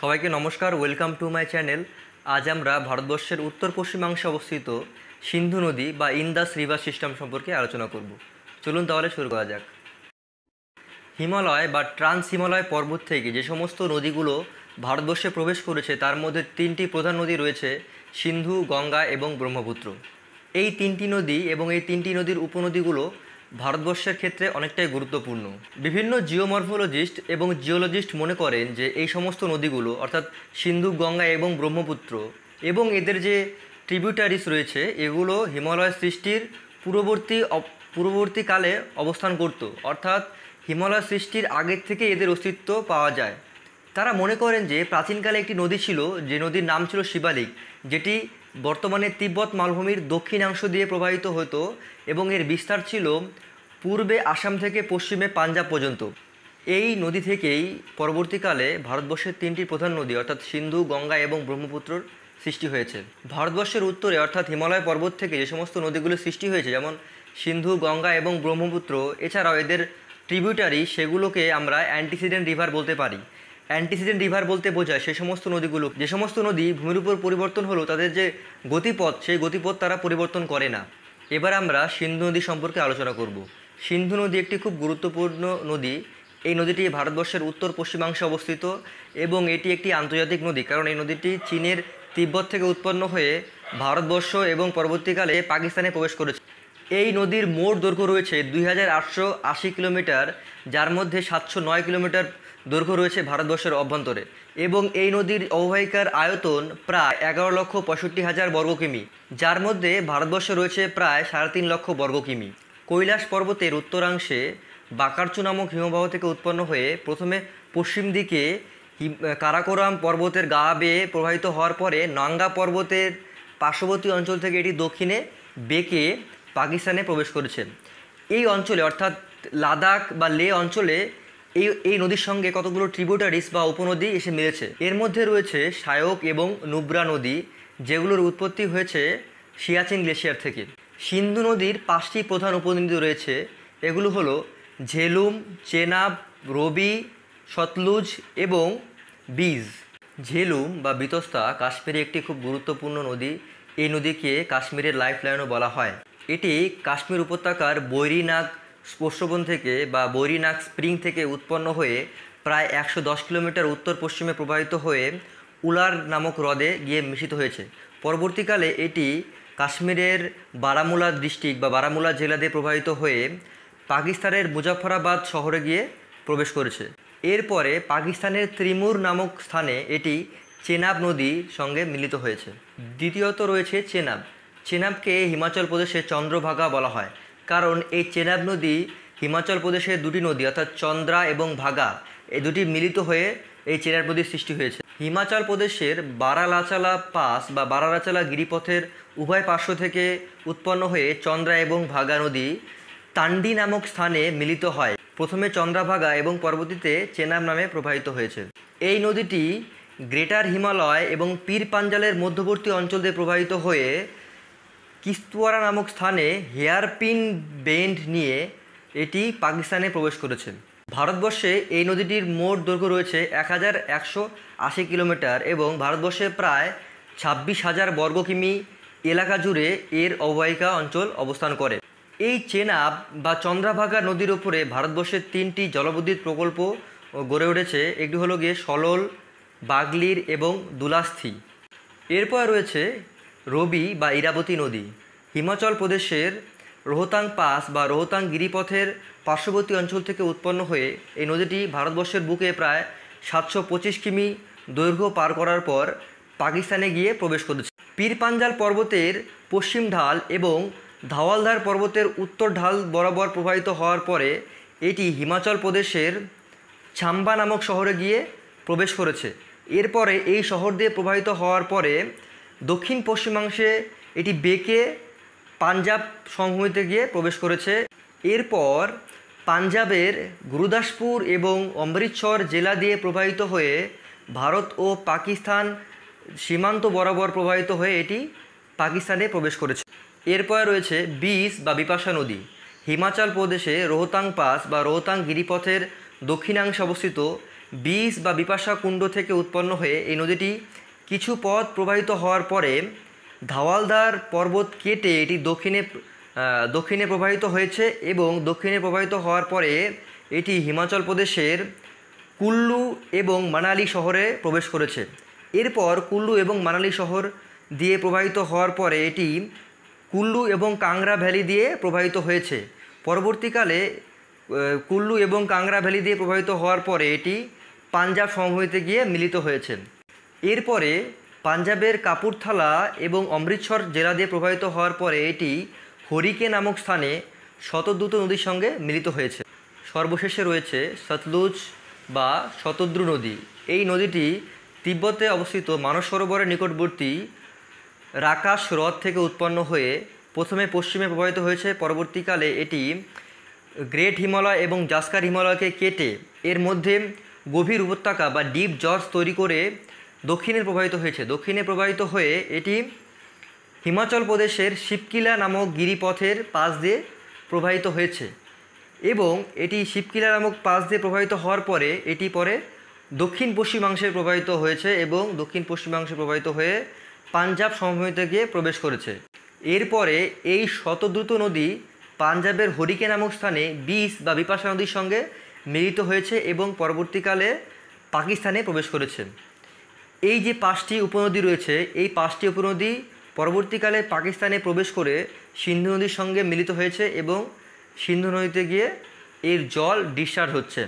সবাইকে নমস্কার welcome to my channel আজ আমরা ভারতবর্ষের উত্তর পশ্চিমাংশে অবস্থিত সিন্ধু নদী বা ইন্দাস রিভার সিস্টেম সম্পর্কে আলোচনা করব। চলুন তাহলে শুরু করা যাক। হিমালয় বা ট্রান্স হিমালয় পর্বত থেকে যে সমস্ত নদীগুলো ভারতবর্ষে প্রবেশ করেছে, তার মধ্যে তিনটি প্রধান নদী রয়েছে সিন্ধু, গঙ্গা এবং ব্রহ্মপুত্র। এই তিনটি নদী এবং এই তিনটি নদীর উপনদীগুলো ভারতবর্ষের ক্ষেত্রে অনেকটাই গুরুত্বপূর্ণ। বিভিন্ন জিওমরফোলজিস্ট এবং জিওলজিস্ট মনে করেন যে এই সমস্ত নদীগুলো, অর্থাৎ সিন্ধু, গঙ্গা এবং ব্রহ্মপুত্র এবং এদের যে ট্রিবিউটারিস রয়েছে, এগুলো হিমালয় সৃষ্টির পূর্ববর্তী পূর্ববর্তীকালে অবস্থান করত। অর্থাৎ হিমালয় সৃষ্টির আগের থেকে এদের অস্তিত্ব পাওয়া যায়। তারা মনে করেন যে প্রাচীনকালে একটি নদী ছিল, যে নদীর নাম ছিল শিবালিক, যেটি বর্তমানে তিব্বত মালভূমির দক্ষিণাংশ দিয়ে প্রবাহিত হতো এবং এর বিস্তার ছিল পূর্বে আসাম থেকে পশ্চিমে পাঞ্জাব পর্যন্ত। এই নদী থেকেই পরবর্তীকালে ভারতবর্ষের তিনটি প্রধান নদী, অর্থাৎ সিন্ধু, গঙ্গা এবং ব্রহ্মপুত্রর সৃষ্টি হয়েছে। ভারতবর্ষের উত্তরে, অর্থাৎ হিমালয় পর্বত থেকে যে সমস্ত নদীগুলো সৃষ্টি হয়েছে, যেমন সিন্ধু, গঙ্গা এবং ব্রহ্মপুত্র, এছাড়াও এদের ট্রিবিউটারি সেগুলোকে আমরা অ্যান্টিসিডেন্ট রিভার বলতে পারি। অ্যান্টিসিডেন্ট রিভার বলতে বোঝায় সে সমস্ত নদীগুলো। যে সমস্ত নদী ভূমির উপর পরিবর্তন হলো, তাদের যে গতিপথ, সেই গতিপথ তারা পরিবর্তন করে না। এবার আমরা সিন্ধু নদী সম্পর্কে আলোচনা করব। সিন্ধু নদী একটি খুব গুরুত্বপূর্ণ নদী। এই নদীটি ভারতবর্ষের উত্তর পশ্চিমাংশে অবস্থিত এবং এটি একটি আন্তর্জাতিক নদী, কারণ এই নদীটি চীনের তিব্বত থেকে উৎপন্ন হয়ে ভারতবর্ষ এবং পরবর্তীকালে পাকিস্তানে প্রবেশ করেছে। এই নদীর মোট দৈর্ঘ্য রয়েছে দুই হাজার আটশো আশি কিলোমিটার, যার মধ্যে সাতশো নয় কিলোমিটার দৈর্ঘ্য রয়েছে ভারতবর্ষের অভ্যন্তরে এবং এই নদীর অববাহিকার আয়তন প্রায় এগারো লক্ষ পঁয়ষট্টি হাজার বর্গ কিমি, যার মধ্যে ভারতবর্ষ রয়েছে প্রায় সাড়ে তিন লক্ষ বর্গ কিমি। কৈলাস পর্বতের উত্তরাংশে বাকারচু নামক হিমবাহ থেকে উৎপন্ন হয়ে প্রথমে পশ্চিম দিকে কারাকোরাম পর্বতের গা বেয়ে প্রবাহিত হওয়ার পরে নাঙ্গা পর্বতের পার্শ্ববর্তী অঞ্চল থেকে এটি দক্ষিণে বেঁকে পাকিস্তানে প্রবেশ করেছে। এই অঞ্চলে, অর্থাৎ লাদাখ বা লে অঞ্চলে এই এই নদীর সঙ্গে কতগুলো ট্রিবিউটারিস বা উপনদী এসে মিলেছে? এর মধ্যে রয়েছে শায়ক এবং নুব্রা নদী, যেগুলোর উৎপত্তি হয়েছে সিয়াচিন গ্লেশিয়ার থেকে। সিন্ধু নদীর পাঁচটি প্রধান উপনদী রয়েছে। এগুলো হলো ঝেলুম, চেনাব, রবি, সতলুজ এবং বীজ। ঝেলুম বা বিতস্তা কাশ্মীরে একটি খুব গুরুত্বপূর্ণ নদী। এই নদীকে কাশ্মীরের লাইফ লাইনও বলা হয়। এটি কাশ্মীর উপত্যকার বৈরীনাগ স্পর্শবন থেকে বা বৈরীনাগ স্প্রিং থেকে উৎপন্ন হয়ে প্রায় একশো দশ কিলোমিটার উত্তর পশ্চিমে প্রবাহিত হয়ে উলার নামক হ্রদে গিয়ে মিশিত হয়েছে। পরবর্তীকালে এটি কাশ্মীরের বারামুলা ডিস্ট্রিক্ট বা বারামুলা জেলা দিয়ে প্রবাহিত হয়ে পাকিস্তানের মুজাফরাবাদ শহরে গিয়ে প্রবেশ করেছে। এরপরে পাকিস্তানের ত্রিমুর নামক স্থানে এটি চেনাব নদীর সঙ্গে মিলিত হয়েছে। দ্বিতীয়ত রয়েছে চেনাব। চেনাবকে হিমাচল প্রদেশের চন্দ্রভাগা বলা হয়। কারণ এই চেনাব নদী হিমাচল প্রদেশের দুটি নদী, অর্থাৎ চন্দ্রা এবং ভাগা এই দুটি মিলিত হয়ে এই চেনাব নদীর সৃষ্টি হয়েছে। হিমাচল প্রদেশের বারালাচালা পাস বা বারালাচালা গিরিপথের উভয় পার্শ্ব থেকে উৎপন্ন হয়ে চন্দ্রা এবং ভাগা নদী তান্ডি নামক স্থানে মিলিত হয়। প্রথমে চন্দ্রাভাগা এবং পরবর্তীতে চেনাব নামে প্রবাহিত হয়েছে। এই নদীটি গ্রেটার হিমালয় এবং পীর পাঞ্জালের মধ্যবর্তী অঞ্চল দিয়ে প্রবাহিত হয়ে কিস্তওয়ারা নামক স্থানে হেয়ারপিন বেন্ড নিয়ে এটি পাকিস্তানে প্রবেশ করেছে। ভারতবর্ষে এই নদীটির মোট দৈর্ঘ্য রয়েছে এক হাজার একশো আশি কিলোমিটার এবং ভারতবর্ষে প্রায় ছাব্বিশ হাজার বর্গ কিমি এলাকা জুড়ে এর অববাহিকা অঞ্চল অবস্থান করে। এই চেনাব বা চন্দ্রাভাগা নদীর ওপরে ভারতবর্ষের তিনটি জলবিদ্যুৎ প্রকল্প গড়ে উঠেছে। একটি হলো গিয়ে সলল, বাগলির এবং দুলাস্থি। এরপর রয়েছে রবি বা ইরাবতী নদী। হিমাচল প্রদেশের রোহতাং পাস বা রোহতাং গিরিপথের পার্শ্ববর্তী অঞ্চল থেকে উৎপন্ন হয়ে এই নদীটি ভারতবর্ষের বুকে প্রায় সাতশো পঁচিশ কিমি দৈর্ঘ্য পার করার পর পাকিস্তানে গিয়ে প্রবেশ করেছে। পীরপাঞ্জাল পর্বতের পশ্চিম ঢাল এবং ধাওয়ালধার পর্বতের উত্তর ঢাল বরাবর প্রবাহিত হওয়ার পরে এটি হিমাচল প্রদেশের ছাম্বা নামক শহরে গিয়ে প্রবেশ করেছে। এরপরে এই শহর দিয়ে প্রবাহিত হওয়ার পরে দক্ষিণ পশ্চিমাংশে এটি বেঁকে পাঞ্জাব সমভূমিতে গিয়ে প্রবেশ করেছে। এরপর পাঞ্জাবের গুরুদাসপুর এবং অমৃতসর জেলা দিয়ে প্রবাহিত হয়ে ভারত ও পাকিস্তান সীমান্ত বরাবর প্রবাহিত হয়ে এটি পাকিস্তানে প্রবেশ করেছে। এরপর রয়েছে বিষ বা বিপাশা নদী। হিমাচল প্রদেশে রোহতাং পাস বা রোহতাং গিরিপথের দক্ষিণাংশে অবস্থিত বিষ বা বিপাশা কুণ্ড থেকে উৎপন্ন হয়ে এই নদীটি কিছু পথ প্রবাহিত হওয়ার পরে ধাওয়ালদার পর্বত কেটে এটি দক্ষিণে দক্ষিণে প্রবাহিত হয়েছে এবং দক্ষিণে প্রবাহিত হওয়ার পরে এটি হিমাচল প্রদেশের কুল্লু এবং মানালি শহরে প্রবেশ করেছে। এরপর কুল্লু এবং মানালি শহর দিয়ে প্রবাহিত হওয়ার পরে এটি কুল্লু এবং কাংরা ভ্যালি দিয়ে প্রবাহিত হয়েছে। পরবর্তীকালে কুল্লু এবং কাংরা ভ্যালি দিয়ে প্রবাহিত হওয়ার পরে এটি পাঞ্জাব সমভূমিতে গিয়ে মিলিত হয়েছে। এরপরে পাঞ্জাবের কাপুরথালা এবং অমৃতসর জেলা দিয়ে প্রবাহিত হওয়ার পরে এটি হরিকে নামক স্থানে শতদ্রুত নদীর সঙ্গে মিলিত হয়েছে। সর্বশেষে রয়েছে সতলুজ বা শতদ্রু নদী। এই নদীটি তিব্বতে অবস্থিত মানস সরোবরের নিকটবর্তী রাকাশ হ্রদ থেকে উৎপন্ন হয়ে প্রথমে পশ্চিমে প্রবাহিত হয়েছে। পরবর্তীকালে এটি গ্রেট হিমালয় এবং জাস্কার হিমালয়কে কেটে এর মধ্যে গভীর উপত্যকা বা ডিপ জর্জ তৈরি করে দক্ষিণে প্রবাহিত হয়েছে। দক্ষিণে প্রবাহিত হয়ে এটি হিমাচল প্রদেশের শিবকিলা নামক গিরিপথের পাশ দিয়ে প্রবাহিত হয়েছে এবং এটি শিবকিলা নামক পাশ দিয়ে প্রবাহিত হওয়ার পরে এটি পরে দক্ষিণ পশ্চিমাংশে প্রবাহিত হয়েছে এবং দক্ষিণ পশ্চিমাংশে প্রবাহিত হয়ে পাঞ্জাব সমভূমিতে গিয়ে প্রবেশ করেছে। এরপরে এই শতদ্রুত নদী পাঞ্জাবের হরিকে নামক স্থানে বিষ বা বিপাশা নদীর সঙ্গে মিলিত হয়েছে এবং পরবর্তীকালে পাকিস্তানে প্রবেশ করেছে। এই যে পাঁচটি উপনদী রয়েছে, এই পাঁচটি উপনদী পরবর্তীকালে পাকিস্তানে প্রবেশ করে সিন্ধু নদীর সঙ্গে মিলিত হয়েছে এবং সিন্ধু নদীতে গিয়ে এর জল ডিসচার্জ হচ্ছে।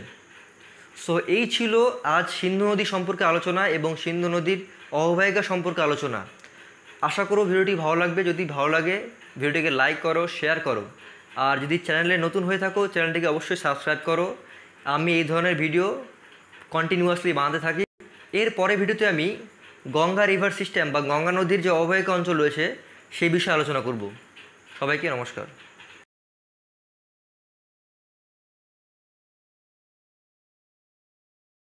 সো এই ছিল আজ সিন্ধু নদী সম্পর্কে আলোচনা এবং সিন্ধু নদীর অববাহিকা সম্পর্কে আলোচনা। আশা করো ভিডিওটি ভালো লাগবে। যদি ভালো লাগে, ভিডিওটিকে লাইক করো শেয়ার করো। আর যদি চ্যানেলে নতুন হয়ে থাকো, চ্যানেলটিকে অবশ্যই সাবস্ক্রাইব করো। আমি এই ধরনের ভিডিও কন্টিনিউয়াসলি বানাতে থাকি। এর পরে ভিডিওতে আমি গঙ্গা রিভার সিস্টেম বা গঙ্গা নদীর যে অববাহিকা অঞ্চল রয়েছে, সেই বিষয়ে আলোচনা করব। সবাইকে নমস্কার।